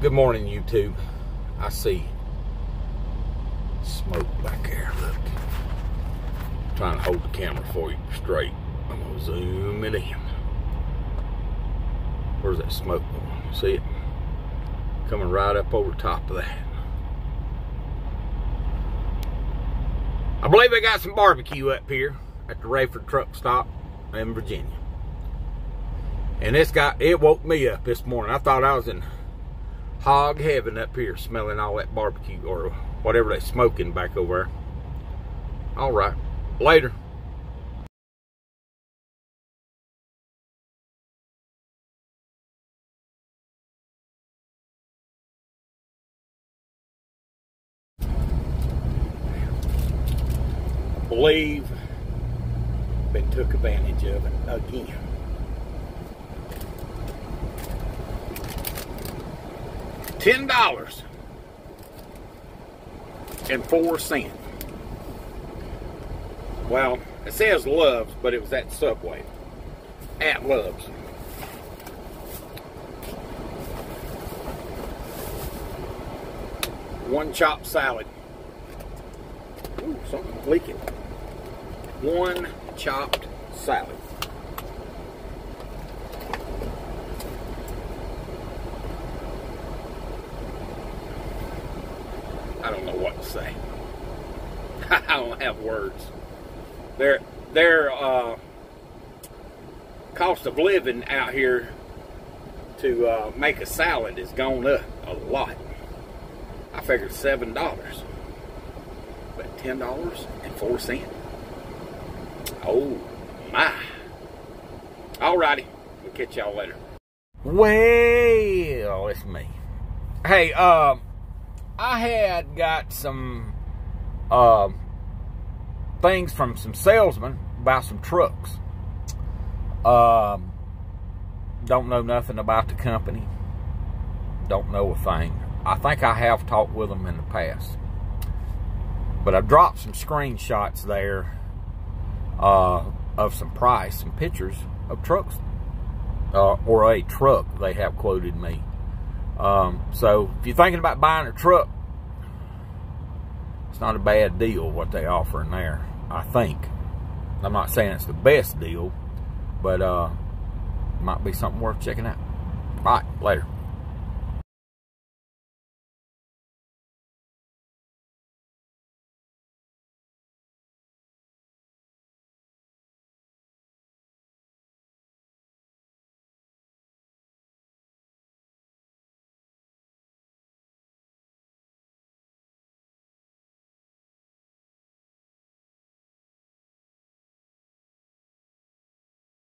Good morning, YouTube. I see smoke back there. Look. I'm trying to hold the camera for you straight. I'm gonna zoom it in. Where's that smoke going? See it? Coming right up over top of that. I believe they got some barbecue up here at the Rayford truck stop in Virginia. And this got it woke me up this morning. I thought I was in hog heaven up here smelling all that barbecue or whatever they're smoking back over there. All right. Later. believe been took advantage of it again. Ten dollars and four cents. Well, it says Love's, but it was at Subway. At Love's. One chopped salad. Ooh, something's leaking. One chopped salad. I don't know what to say. I don't have words. Their their uh, cost of living out here to uh, make a salad has gone up a lot. I figured seven dollars, but ten dollars and four cents. Oh my! Alrighty, we'll catch y'all later. Well, it's me. Hey, um. I had got some uh, things from some salesmen about some trucks. Um, don't know nothing about the company. Don't know a thing. I think I have talked with them in the past. But I dropped some screenshots there uh, of some price, some pictures of trucks, uh, or a truck they have quoted me. Um, so if you're thinking about buying a truck, it's not a bad deal what they offer in there, I think. I'm not saying it's the best deal, but uh, might be something worth checking out. All right, later.